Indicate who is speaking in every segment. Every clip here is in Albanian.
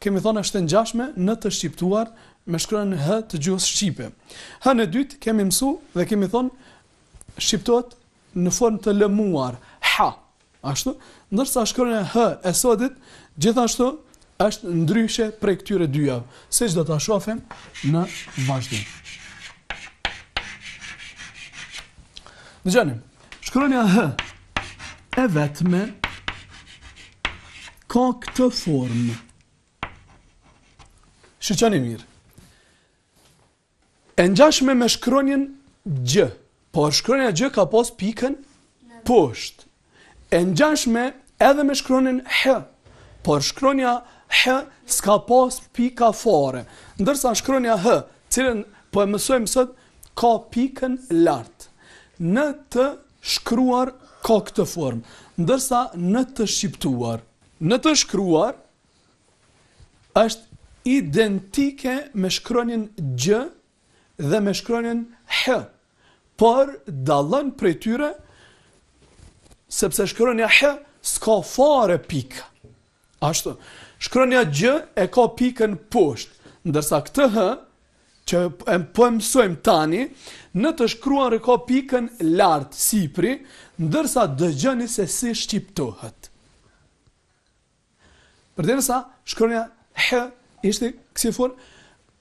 Speaker 1: Kemi thënë është e ngjashme në të shqiptuar me shkronjën h të gjuhës shqipe. H-në e dytë kemi mësu dhe kemi thënë shqiptohet në formë të lëmuar, ha. Ashtu, ndërsa shkronja h e sodit gjithashtu është ndryshe prej këtyre dyja, siç do ta shohim në vazhdim. Dëgjoni. Shkronja H e vetme ka këtë formë. Shiqoni mirë. E ngjashme me shkronjën gjë, por shkronja gjë ka pas pikën poshtë. E ngjashme edhe me shkronjën hë, por shkronja hë s'ka pas pika fare. Ndërsa shkronja hë cilën po e mësojmë sot, ka pikën lart. Në të shkruar ka këtë formë, ndërsa në të shqiptuar. Në të shkruar është identike me shkronjën gjë dhe me shkronjën h, por dallon prej tyre sepse shkronja h s'ka fare pikë. Ashtu. Shkronja gjë e ka pikën poshtë, ndërsa këtë hë që po e mësojmë tani, në të shkruar e ka pikën lart sipri, ndërsa dëgjoni se si shqiptohet. Përderisa shkronja h ishte kësi fun,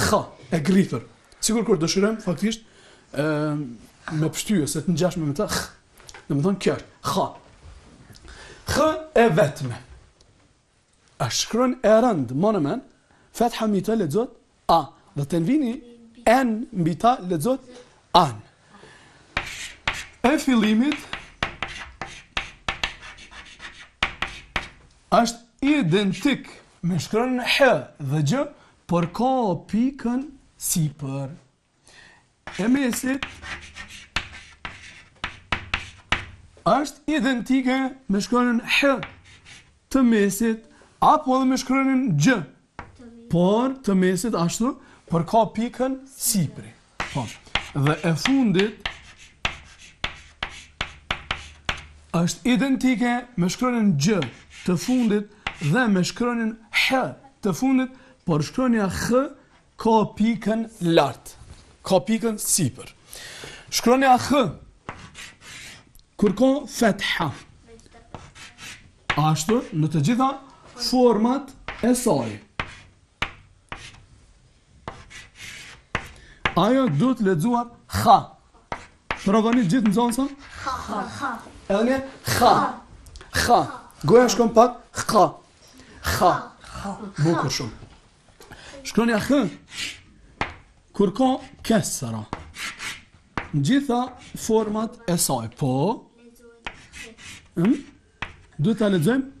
Speaker 1: Ha, e grithur. Sikur kur dëshirojmë faktisht ë me pështy, e të ngjashme me të. Domethënë kjo është ha. Ha e vetme. Është shkronjë e rëndë, domethënë fetha mbi të lexohet a, dhe tenvini en mbi ta lexohet an. E fillimit është identik Me shkronjën h dhe gj, por ka pikën sipër e mesit është identike me shkronjën h të mesit apo edhe me shkronjën gj. Por të mesit ashtu, por ka pikën sipër. Po. Dhe e fundit është identike me shkronjën Gj të fundit dhe me shkronjën H të fundit, por shkronja H ka pikën lart. Ka pikën sipër. Shkronja H kur ka fetha. Ashtu në të gjitha format e saj. Ajo duhet lexuar ha. Provoni gjithë nxënsat. Ha ha ha. Edhe një ha. Ha. Goja shkon pak ha. Ha. Bukur shumë. Shkronja h. Kur ka kesra. Në gjitha format e saj, po. Hm? Duhet ta lexojmë.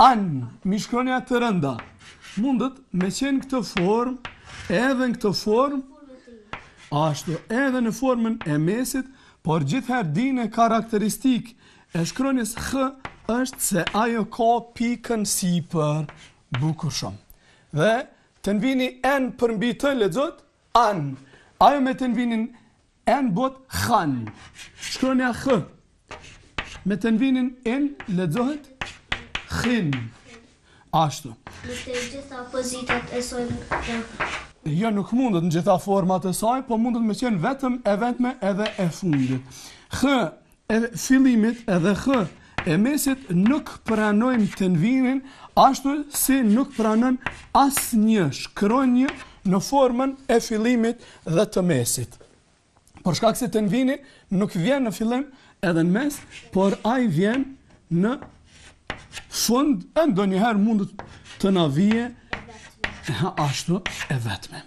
Speaker 1: An, mbi shkronja të rënda. Mundet me qenë në këtë formë, edhe në këtë formë, ashtu edhe në formën e mesit, por gjithëherë dinë e karakteristikë e shkronjës hë është se ajo ka pikën sipër, bukur shumë. Dhe tenvini en përmbi të lexohet an. Ajo me tenvinin En bot khan. Shkronja h. Me tenvinin in lexohet khin. Ashtu.
Speaker 2: Në të gjitha pozitat e saj në,
Speaker 1: jo, nuk mundet në gjitha format e saj, po mundet me qenë vetëm e vetme edhe e fundit. H, E fillimit dhe h e mesit nuk pranojnë tenvinin ashtu si nuk pranon asnjë shkronjë në formën e fillimit dhe të mesit. Për shkak se tenvini nuk vjen në fillim edhe në mes, por ai vjen në fund e ndonjëherë mund të na vije ashtu e vetme.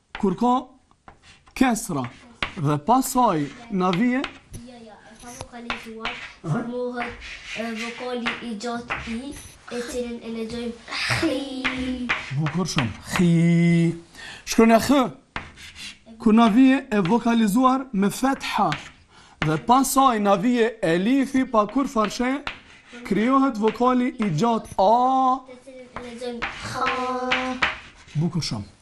Speaker 1: Kur ka kesra dhe pas saj na vije
Speaker 2: ja, ja e pavokalizuar, formohet vokali i gjatë i, të cilin e lexojmë hi.
Speaker 1: Bukur shumë, hi. Shkronja hë, kur na vije e vokalizuar me fetha, dhe pas saj na vije elifi pa kurrfarë shenje, krijohet vokali i gjatë a.
Speaker 2: Të cilin e lexojmë ha.
Speaker 1: Bukur shumë.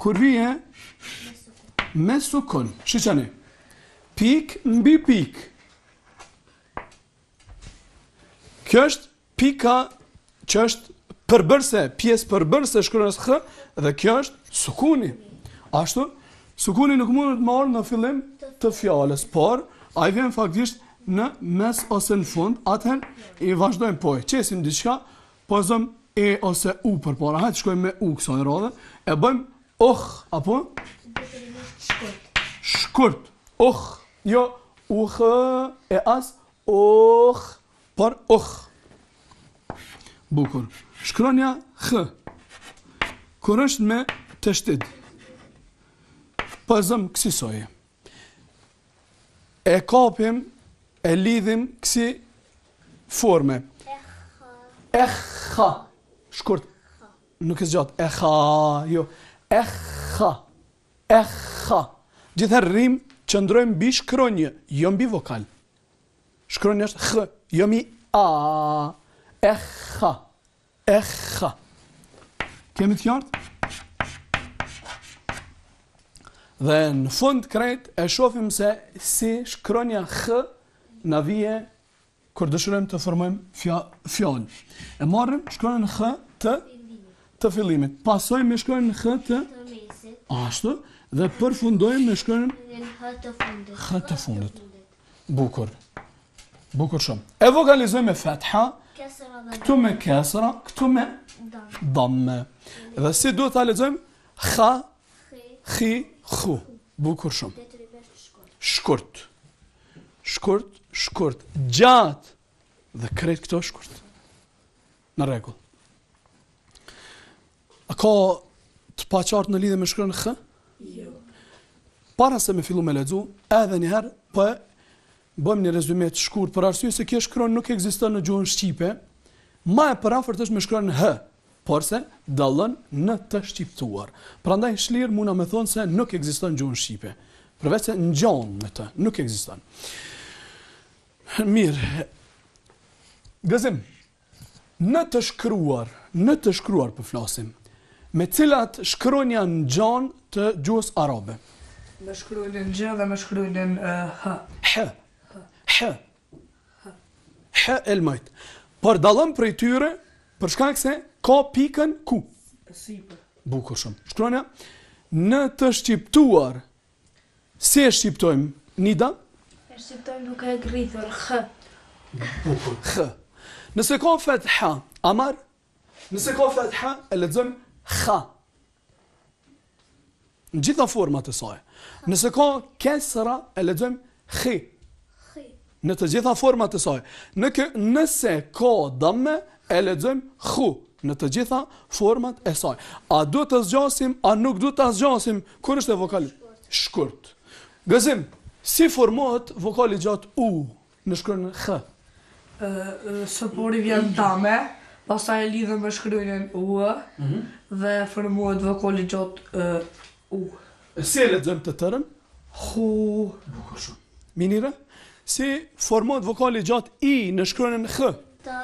Speaker 1: Kur vije me sukun. Shiqoni. Pikë mbi pikë. Kjo është pika që është përbërse, pjesë përbërse e shkronjës hë, dhe kjo është sukuni. Ashtu, sukuni nuk mund të marrë në fillim të fjalës, por, ai vjen faktisht në mes ose në fund, atëherë i vazhdojmë po i. Qesim diçka, Po e zëmë e ose u përpara, hajt shkojmë me u kësaj radhe, e bëjmë uh, apo?
Speaker 2: Shkurt.
Speaker 1: Uh, jo, uh, e as, oh, por uh. Bukur. Shkronja h. Kur është me teshdid. Po e zëmë kësisoj. E kapim, e lidhim kësi forme. E kha. Shkurt. Nuk e zgjat. E kha. Jo. E kha. E kha. Gjithë rrim qëndrojmë mbi shkronjë, jo mbi vokal. Shkronjë është kh, jo mi a. E kha. Ehh. E kemi të qartë? Dhe në fund krejt e shofim se si shkronja h na vjen kur dëshirojmë të formojmë fjalë. E marrim shkronjën h të fillimit. Pasojmë me shkronjën h të
Speaker 2: mesit.
Speaker 1: Ashtu dhe përfundojmë me shkronjën
Speaker 2: h të fundit.
Speaker 1: Bukur. Bukur shumë. E vokalizojmë me fetha, këtu me kesra, këtu me damme. Dhe si duhet ta lexojmë? Kha,
Speaker 2: khi,
Speaker 1: khu. Bukur shumë.
Speaker 2: Shkurt.
Speaker 1: Shkurt, shkurt. Gjatë. Dhe krejt këto shkurt. Në rregull. A ka të paqartë në lidhje me shkronjën H?
Speaker 3: Jo.
Speaker 1: Para se me fillu me lexu, edhe një herë po e bëjmë një rezume të shkurt për arsye se kjo shkronjë nuk ekziston në gjuhën shqipe. Ma e përafërt është me shkronjën H, porse dallon në të shqiptuar. Prandaj lirë muna me thon se nuk ekziston në gjuhën shqipe. Përveç se ngjon me të, nuk ekziston. Mirë. Gëzim. Në të shkruar, në të shkruar po flasim, me cilat shkronja ngjan të gjuhës arabe?
Speaker 3: Me shkronjën gjë dhe me shkronjën hë. Hë.
Speaker 1: Hë. Hë el mojt. Por dallon prej tyre për shkak se ka pikën ku?
Speaker 3: Sipër.
Speaker 1: Bukur shumë. Shkronja në të shqiptuar Si e shqiptojmë, Nida?
Speaker 2: E shqiptojmë duke e grithur, khë.
Speaker 1: Bukur, khë. Nëse ka fetha, Amar? Nëse ka fetha, e lexojmë kha. Në gjitha format e saj. Nëse ka kesra, e lexojmë Khi.
Speaker 2: Khi.
Speaker 1: Në të gjitha format e saj. Në kë, nëse ka dhamme, e lexojmë khu. Në të gjitha format e saj. A duhet ta zgjasim, a nuk duhet ta zgjasim, kur është vokal? Shkurt. Shkurt. Gëzim, si formohet vokali i gjatë u në
Speaker 3: shkronjën khë? Së pari vjen dhamme, pastaj e lidhim me shkronjën u, dhe formohet vokali i gjatë ë. Uh,
Speaker 1: si e lexojmë të tërën?
Speaker 3: Hu,
Speaker 1: bukur shumë. Minira, si formohet vokali i gjatë i në shkronjën h?
Speaker 2: Ta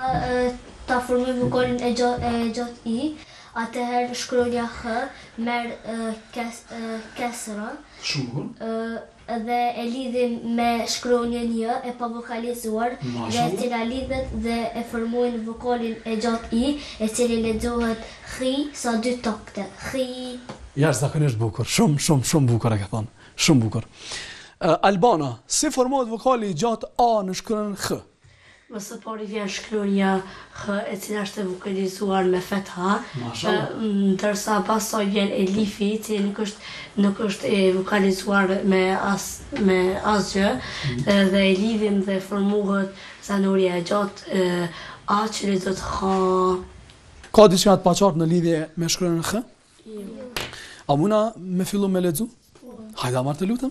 Speaker 2: ta formoj vokalin e gjatë i, atëherë shkronja h merr kesra.
Speaker 1: Shumë.
Speaker 2: dhe e lidhim me shkronjën j e pavokalizuar dhe e cila lidhet dhe e formojnë vokalin e gjatë i, e cili lexohet hi sa dy takte.
Speaker 1: Hii. Jashtëzakonisht bukur. Shumë, shumë, shumë bukur e ke thënë. Shumë bukur. Albana, si formohet vokali i gjatë a në shkronjën h?
Speaker 4: Më së pari vjen shkronja H e cila është e vokalizuar me fetha, ndërsa pas saj vjen elifi i cili nuk është nuk është i vokalizuar me as me asgjë dhe e lidhim dhe formohet zanurja e gjatë a që lexohet ha.
Speaker 1: Ka diçka të paqartë në lidhje me shkronjën H? Jo. A muna me fillu me lexu? Po. Hajde marr të lutem.